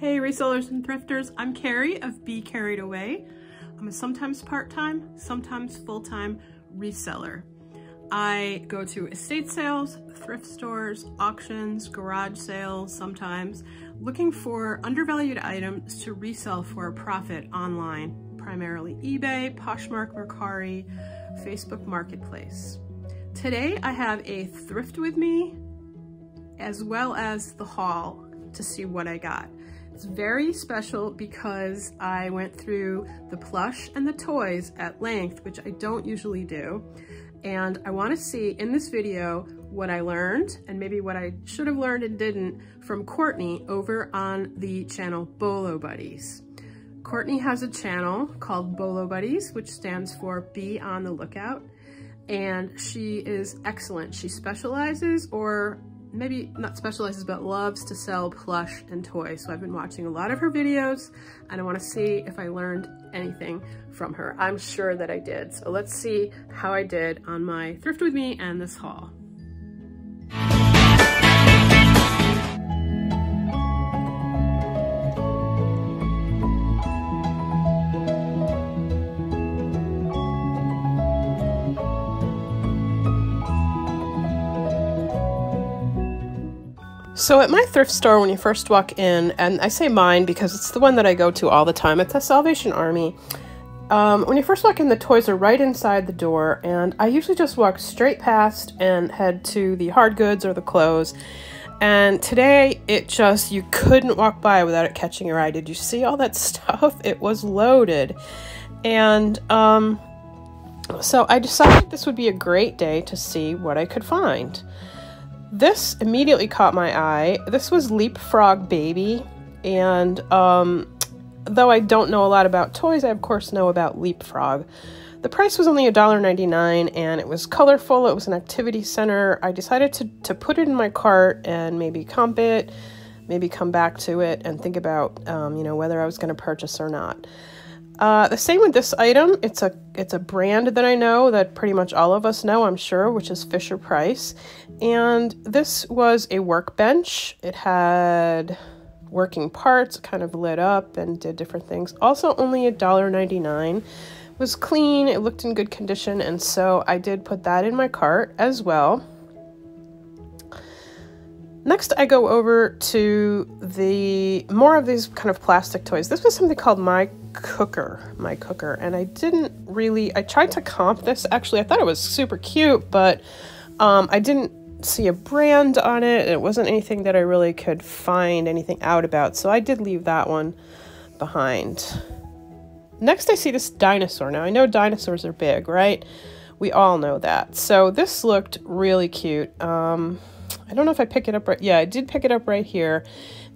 Hey resellers and thrifters, I'm Karrie of Be Karried Away. I'm a sometimes part-time, sometimes full-time reseller. I go to estate sales, thrift stores, auctions, garage sales sometimes, looking for undervalued items to resell for a profit online, primarily eBay, Poshmark, Mercari, Facebook Marketplace. Today I have a thrift with me as well as the haul to see what I got. It's very special because I went through the plush and the toys at length, which I don't usually do. And I wanna see in this video what I learned and maybe what I should have learned and didn't from Courtney over on the channel Bolo Buddies. Courtney has a channel called Bolo Buddies, which stands for Be on the Lookout. And she is excellent. She specializes or maybe not specializes, but loves to sell plush and toys. So I've been watching a lot of her videos and I wanna see if I learned anything from her. I'm sure that I did. So let's see how I did on my Thrift With Me and this haul. So at my thrift store, when you first walk in, and I say mine because it's the one that I go to all the time, it's a Salvation Army. Um, when you first walk in, the toys are right inside the door, and I usually just walk straight past and head to the hard goods or the clothes. And today, it just, you couldn't walk by without it catching your eye. Did you see all that stuff? It was loaded. And um, so I decided this would be a great day to see what I could find. This immediately caught my eye. This was Leapfrog Baby, and um, though I don't know a lot about toys, I of course know about Leapfrog. The price was only $1.99 and it was colorful. It was an activity center. I decided to, to put it in my cart and maybe comp it, maybe come back to it and think about, um, you know, whether I was going to purchase or not. Uh, the same with this item. It's a it's a brand that I know that pretty much all of us know, I'm sure, which is Fisher Price. And this was a workbench. It had working parts, kind of lit up and did different things. Also, only $1.99. Was clean. It looked in good condition, and so I did put that in my cart as well. Next, I go over to the more of these kind of plastic toys. This was something called My Cooker, My Cooker, and I didn't really, I tried to comp this. Actually, I thought it was super cute, but um, I didn't see a brand on it. It wasn't anything that I really could find anything out about, so I did leave that one behind. Next, I see this dinosaur. Now, I know dinosaurs are big, right? We all know that. So this looked really cute. Um, I don't know if I pick it up right. Yeah, I did pick it up right here.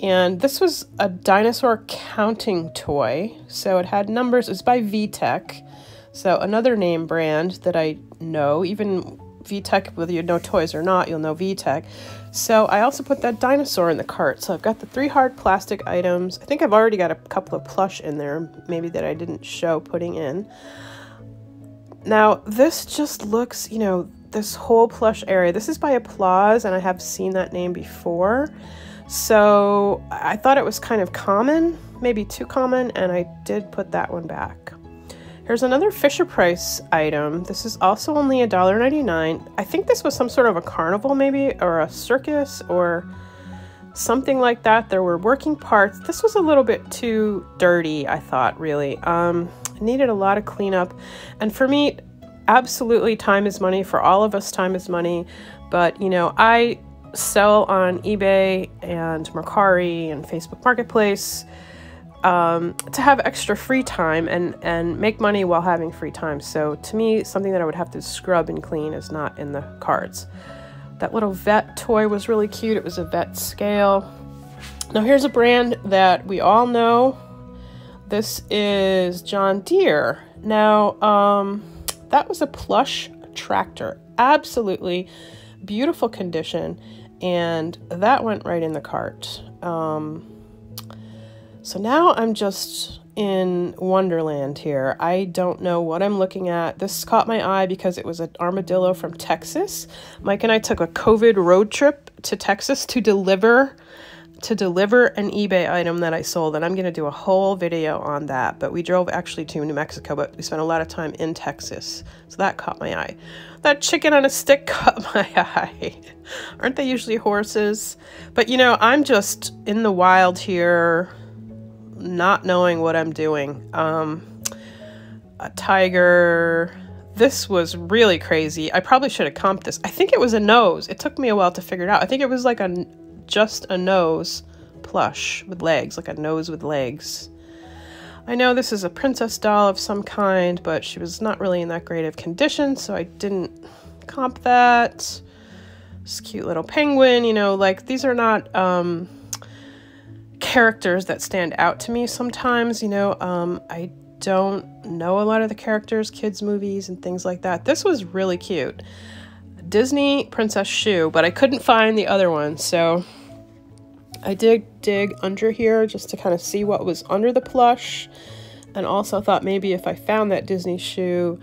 And this was a dinosaur counting toy. So it had numbers. It's by VTech. So another name brand that I know, even VTech, whether you know toys or not, you'll know VTech. So I also put that dinosaur in the cart. So I've got the three hard plastic items. I think I've already got a couple of plush in there, maybe that I didn't show putting in. Now, this just looks, you know, this whole plush area. This is by Applause, and I have seen that name before. So I thought it was kind of common, maybe too common, and I did put that one back. Here's another Fisher Price item. This is also only $1.99. I think this was some sort of a carnival, maybe, or a circus, or something like that. There were working parts. This was a little bit too dirty, I thought, really. Um, needed a lot of cleanup. And for me, absolutely time is money for all of us time is money but you know i sell on ebay and mercari and facebook marketplace um, to have extra free time and and make money while having free time. So to me something that i would have to scrub and clean is not in the cards. That little vet toy was really cute. It was a vet scale. Now here's a brand that we all know. This is john deere. Now um that was a plush tractor. Absolutely beautiful condition. And that went right in the cart. Um, so now I'm just in Wonderland here. I don't know what I'm looking at. This caught my eye because it was an armadillo from Texas. Mike and I took a COVID road trip to Texas to deliver to deliver an eBay item that I sold, and I'm going to do a whole video on that. But we drove actually to New Mexico, but we spent a lot of time in Texas, so that caught my eye. That chicken on a stick caught my eye. Aren't they usually horses? But you know, I'm just in the wild here, not knowing what I'm doing. Um, a tiger. This was really crazy. I probably should have comped this. I think it was a nose. It took me a while to figure it out. I think it was like a just a nose plush with legs, like a nose with legs. I know this is a princess doll of some kind, but she was not really in that great of condition, so I didn't comp that. This cute little penguin, you know, like these are not um, characters that stand out to me sometimes, you know. Um, I don't know a lot of the characters, kids' movies, and things like that. This was really cute. Disney Princess Shoe, but I couldn't find the other one, so I did dig under here just to kind of see what was under the plush, and also thought maybe if I found that Disney shoe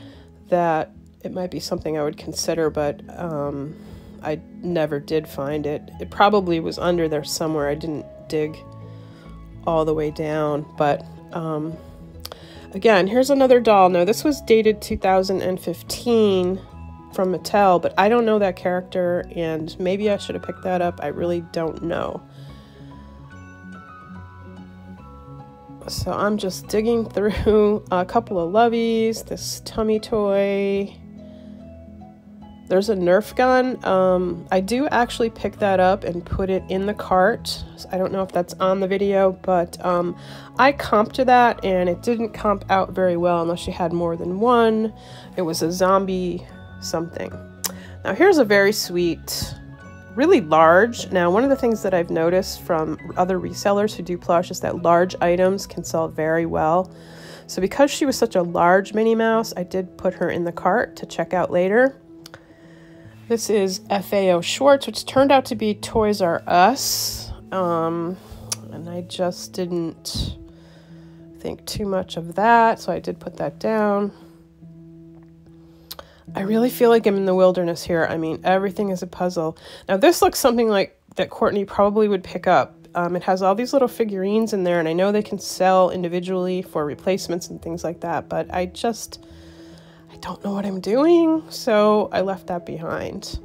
that it might be something I would consider, but um, I never did find it. It probably was under there somewhere. I didn't dig all the way down, but um, again, here's another doll. Now, this was dated 2015 from Mattel, but I don't know that character, and maybe I should have picked that up. I really don't know. So I'm just digging through a couple of loveys, this tummy toy. There's a Nerf gun. Um, I do actually pick that up and put it in the cart. I don't know if that's on the video, but um, I comped to that and it didn't comp out very well unless you had more than one. It was a zombie something. Now here's a very sweet, really large. Now one of the things that I've noticed from other resellers who do plush is that large items can sell very well. So because she was such a large Minnie Mouse, I did put her in the cart to check out later. This is FAO Schwarz, which turned out to be Toys R Us. Um, and I just didn't think too much of that, so I did put that down. I really feel like I'm in the wilderness here. I mean, everything is a puzzle. Now, this looks something like that Courtney probably would pick up. Um, it has all these little figurines in there, and I know they can sell individually for replacements and things like that, but I just, I don't know what I'm doing, so I left that behind.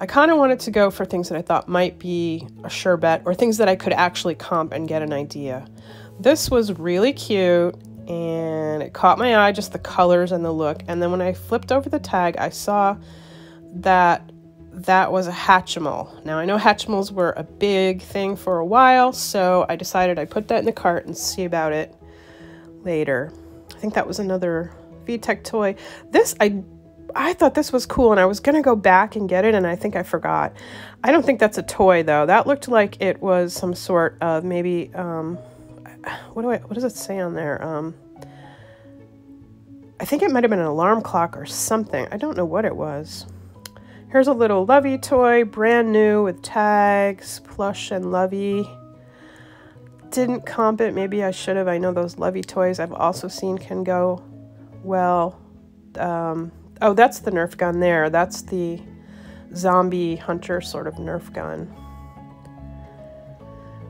I kind of wanted to go for things that I thought might be a sure bet or things that I could actually comp and get an idea. This was really cute and it caught my eye just the colors and the look and then when I flipped over the tag I saw that that was a Hatchimal. Now I know Hatchimals were a big thing for a while so I decided I'd put that in the cart and see about it later. I think that was another VTech toy. This I I thought this was cool and I was gonna go back and get it and I think I forgot. I don't think that's a toy though. That looked like it was some sort of maybe um, what do I what does it say on there? Um, I think it might have been an alarm clock or something. I don't know what it was. Here's a little Lovey toy, brand new with tags, plush and Lovey. Didn't comp it. Maybe I should have. I know those Lovey toys I've also seen can go well. Um, oh, that's the Nerf gun there. That's the zombie hunter sort of Nerf gun.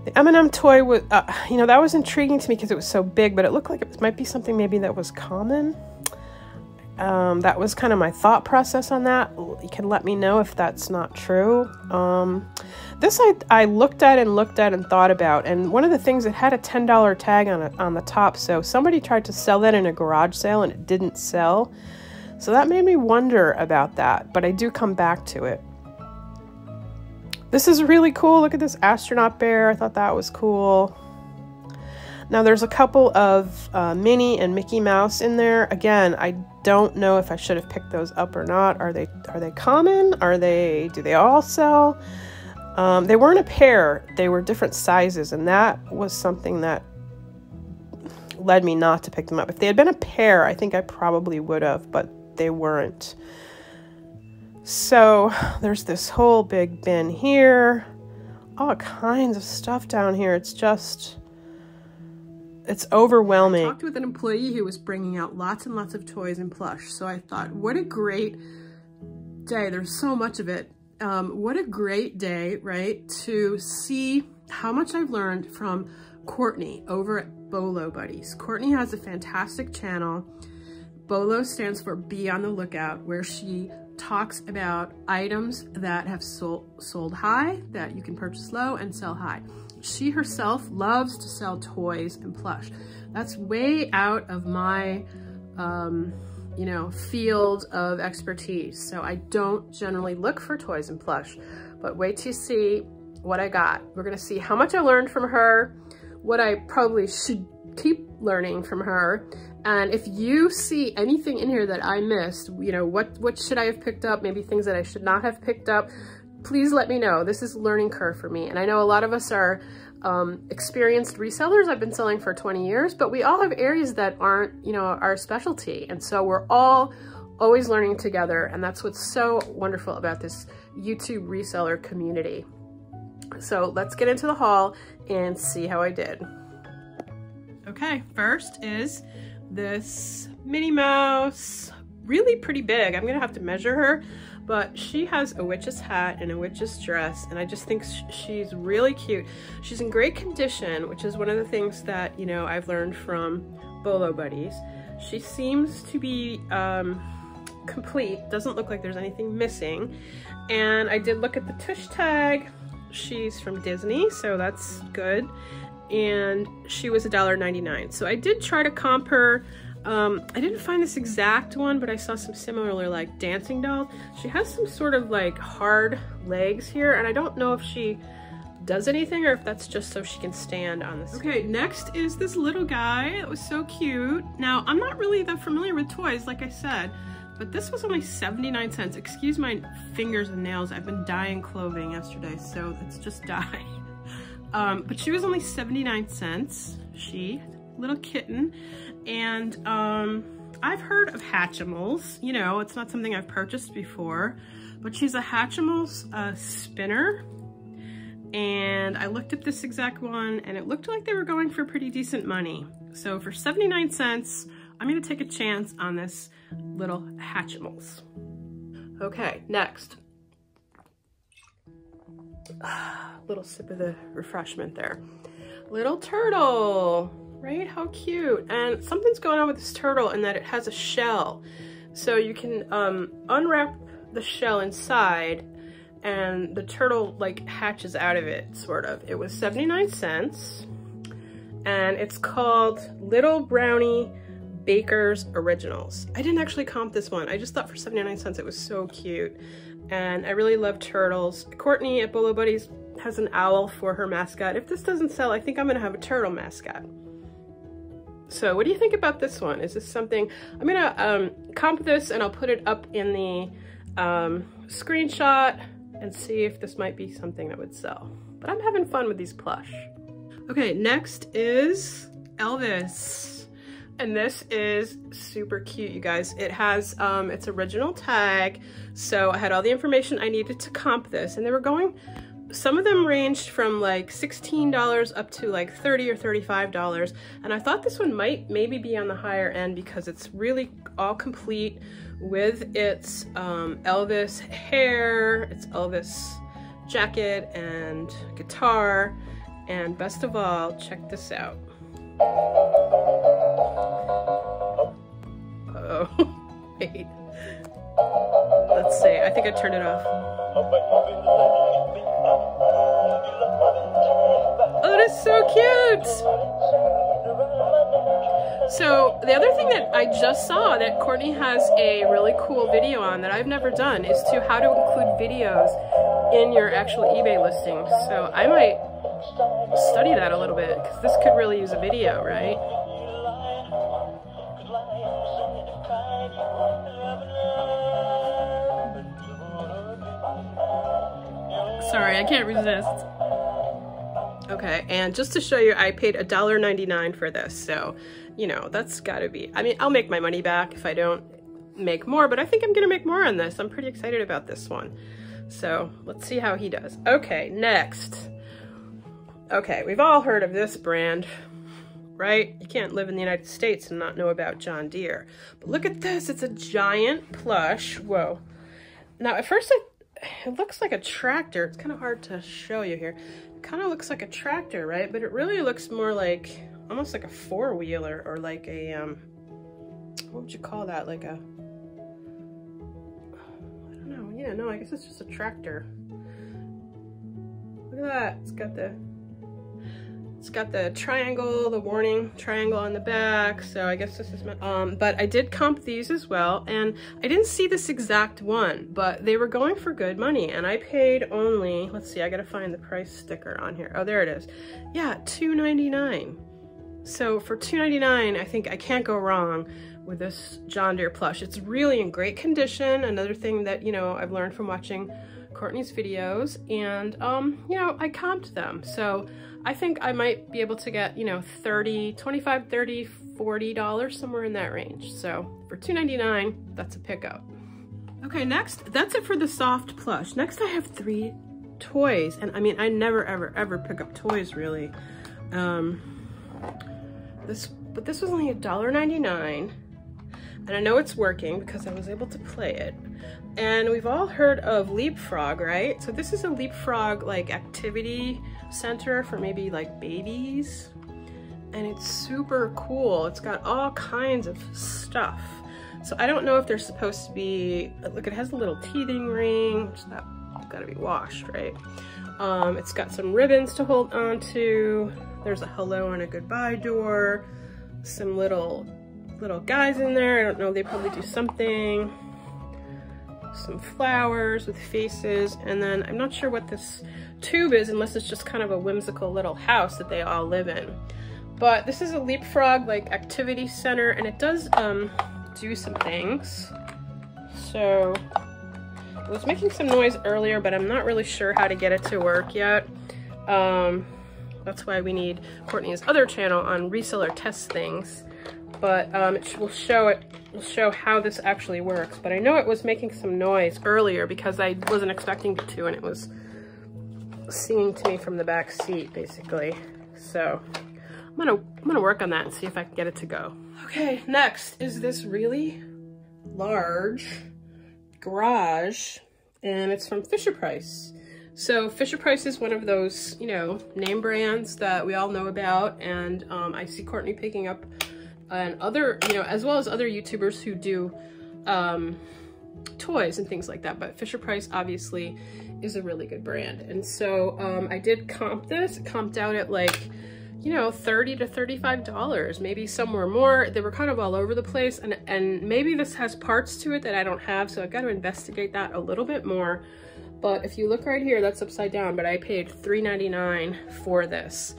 The M&M toy was, uh, you know, that was intriguing to me because it was so big, but it looked like it might be something maybe that was common. Um, that was kind of my thought process on that. You can let me know if that's not true. Um, this I, I looked at and looked at and thought about, and one of the things, it had a $10 tag on it on the top, so somebody tried to sell that in a garage sale and it didn't sell. So that made me wonder about that, but I do come back to it. This is really cool. Look at this astronaut bear. I thought that was cool. Now there's a couple of uh, Minnie and Mickey Mouse in there. Again, I don't know if I should have picked those up or not. Are they are they common? Are they do they all sell? Um, they weren't a pair. They were different sizes, and that was something that led me not to pick them up. If they had been a pair, I think I probably would have, but they weren't. So there's this whole big bin here, all kinds of stuff down here. It's just, it's overwhelming. I talked with an employee who was bringing out lots and lots of toys and plush. So I thought, what a great day. There's so much of it. Um, what a great day, right? To see how much I've learned from Courtney over at Bolo Buddies. Courtney has a fantastic channel. Bolo stands for Be on the Lookout, where she talks about items that have sold, sold high, that you can purchase low and sell high. She herself loves to sell toys and plush. That's way out of my, um, you know, field of expertise. So I don't generally look for toys and plush, but wait to see what I got. We're gonna see how much I learned from her, what I probably should keep learning from her. And if you see anything in here that I missed, you know, what, what should I have picked up? Maybe things that I should not have picked up. Please let me know. This is learning curve for me. And I know a lot of us are um, experienced resellers. I've been selling for 20 years, but we all have areas that aren't, you know, our specialty. And so we're all always learning together. And that's what's so wonderful about this YouTube reseller community. So let's get into the haul and see how I did. Okay, first is this Minnie Mouse, really pretty big. I'm gonna have to measure her, but she has a witch's hat and a witch's dress, and I just think she's really cute. She's in great condition, which is one of the things that, you know, I've learned from Bolo Buddies. She seems to be um, complete, doesn't look like there's anything missing. And I did look at the tush tag. She's from Disney, so that's good and she was $1.99. So I did try to comp her. Um, I didn't find this exact one, but I saw some similar like dancing dolls. She has some sort of like hard legs here, and I don't know if she does anything or if that's just so she can stand on this. Okay, next is this little guy. It was so cute. Now, I'm not really that familiar with toys, like I said, but this was only 79 cents. Excuse my fingers and nails. I've been dyeing clothing yesterday, so it's just dye. Um, but she was only 79 cents. She, little kitten. And um, I've heard of Hatchimals. You know, it's not something I've purchased before, but she's a Hatchimals uh, spinner. And I looked at this exact one and it looked like they were going for pretty decent money. So for 79 cents, I'm gonna take a chance on this little Hatchimals. Okay, next, little sip of the refreshment there. Little turtle, right? How cute. And something's going on with this turtle in that it has a shell. So you can um, unwrap the shell inside and the turtle like hatches out of it, sort of. It was 79 cents and it's called Little Brownie Baker's Originals. I didn't actually comp this one. I just thought for 79 cents it was so cute and I really love turtles. Courtney at Bolo Buddies has an owl for her mascot. If this doesn't sell, I think I'm gonna have a turtle mascot. So what do you think about this one? Is this something, I'm gonna um, comp this and I'll put it up in the um, screenshot and see if this might be something that would sell. But I'm having fun with these plush. Okay, next is Elvis. And this is super cute, you guys. It has um, its original tag. So I had all the information I needed to comp this. And they were going, some of them ranged from like $16 up to like 30 or $35. And I thought this one might maybe be on the higher end because it's really all complete with its um, Elvis hair, its Elvis jacket and guitar. And best of all, check this out. Oh, wait. Let's see. I think I turned it off. Oh, that is so cute! So the other thing that I just saw that Courtney has a really cool video on that I've never done is to how to include videos in your actual eBay listings. So I might study that a little bit because this could really use a video, right? Sorry, I can't resist. Okay, and just to show you, I paid $1.99 for this, so, you know, that's gotta be, I mean, I'll make my money back if I don't make more, but I think I'm gonna make more on this. I'm pretty excited about this one. So, let's see how he does. Okay, next. Okay, we've all heard of this brand, right? You can't live in the United States and not know about John Deere. But look at this, it's a giant plush. Whoa. Now, at first I it looks like a tractor. It's kind of hard to show you here. It kind of looks like a tractor, right? But it really looks more like, almost like a four-wheeler or like a, um, what would you call that? Like a, I don't know. Yeah, no, I guess it's just a tractor. Look at that. It's got the it's got the triangle, the warning triangle on the back. So I guess this is my, um, but I did comp these as well. And I didn't see this exact one, but they were going for good money. And I paid only, let's see, I gotta find the price sticker on here. Oh, there it is. Yeah, $2.99. So for $2.99, I think I can't go wrong with this John Deere plush. It's really in great condition. Another thing that, you know, I've learned from watching Courtney's videos and, um, you know, I comped them. So I think I might be able to get, you know, 30, 25, 30, 40 dollars somewhere in that range. So for 2.99, that's a pickup. Okay, next, that's it for the soft plush. Next I have three toys. And I mean, I never, ever, ever pick up toys really. Um, this, but this was only $1.99 and I know it's working because I was able to play it. And we've all heard of Leapfrog, right? So this is a Leapfrog like activity center for maybe like babies. And it's super cool. It's got all kinds of stuff. So I don't know if they're supposed to be, look, it has a little teething ring, which that gotta be washed, right? Um, it's got some ribbons to hold on to. There's a hello and a goodbye door. Some little little guys in there. I don't know, they probably do something. Some flowers with faces. And then I'm not sure what this tube is unless it's just kind of a whimsical little house that they all live in. But this is a Leapfrog like activity center and it does um, do some things. So it was making some noise earlier, but I'm not really sure how to get it to work yet. Um, that's why we need Courtney's other channel on reseller test things but um, it will show it show how this actually works. But I know it was making some noise earlier because I wasn't expecting it to, and it was singing to me from the back seat, basically. So I'm gonna I'm gonna work on that and see if I can get it to go. Okay, next is this really large garage, and it's from Fisher Price. So Fisher Price is one of those, you know, name brands that we all know about, and um, I see Courtney picking up and other, you know, as well as other YouTubers who do um, toys and things like that. But Fisher Price obviously is a really good brand. And so um, I did comp this, comped out at like, you know, 30 to $35, maybe somewhere more. They were kind of all over the place and, and maybe this has parts to it that I don't have. So I've got to investigate that a little bit more. But if you look right here, that's upside down, but I paid $3.99 for this.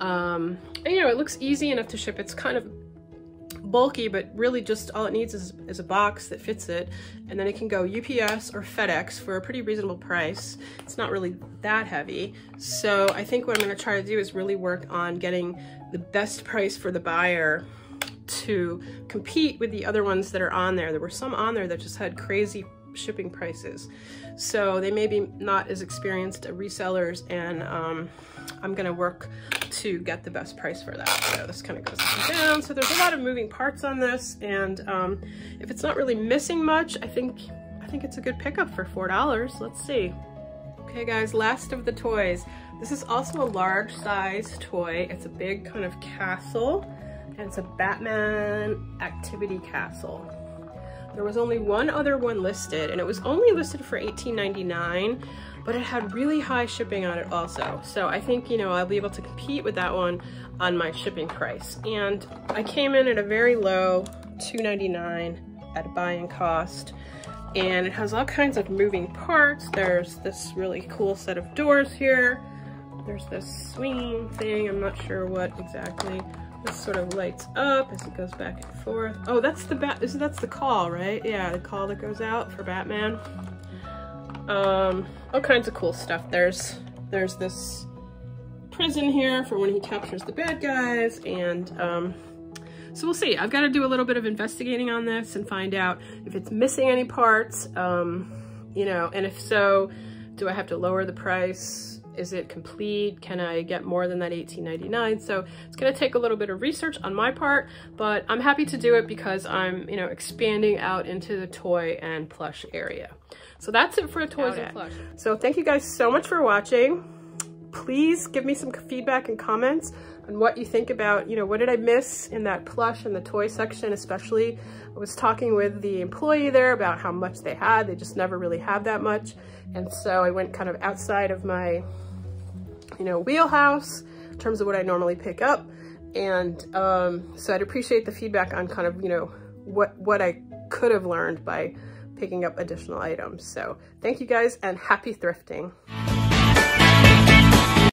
Um, and, you know, it looks easy enough to ship. It's kind of bulky, but really just all it needs is, is a box that fits it. And then it can go UPS or FedEx for a pretty reasonable price. It's not really that heavy. So I think what I'm gonna try to do is really work on getting the best price for the buyer to compete with the other ones that are on there. There were some on there that just had crazy shipping prices. So they may be not as experienced resellers and um, I'm gonna work to get the best price for that. So this kind of goes up and down. So there's a lot of moving parts on this. And um, if it's not really missing much, I think, I think it's a good pickup for $4. Let's see. Okay guys, last of the toys. This is also a large size toy. It's a big kind of castle and it's a Batman activity castle. There was only one other one listed and it was only listed for $18.99 but it had really high shipping on it also. So I think, you know, I'll be able to compete with that one on my shipping price. And I came in at a very low $2.99 at buying cost. And it has all kinds of moving parts. There's this really cool set of doors here. There's this swinging thing. I'm not sure what exactly. This sort of lights up as it goes back and forth. Oh, that's the bat. That's the call, right? Yeah, the call that goes out for Batman. Um, all kinds of cool stuff. There's there's this prison here for when he captures the bad guys and um, so we'll see. I've got to do a little bit of investigating on this and find out if it's missing any parts, um, you know, and if so, do I have to lower the price Is it complete? Can I get more than that $18.99? So it's gonna take a little bit of research on my part, but I'm happy to do it because I'm, you know, expanding out into the toy and plush area. So that's it for the toys and plush. So thank you guys so much for watching. Please give me some feedback and comments on what you think about, you know, what did I miss in that plush and the toy section, especially. I was talking with the employee there about how much they had. They just never really had that much. And so I went kind of outside of my, you know, wheelhouse in terms of what I normally pick up. And um, so I'd appreciate the feedback on kind of, you know, what, what I could have learned by picking up additional items. So thank you guys and happy thrifting.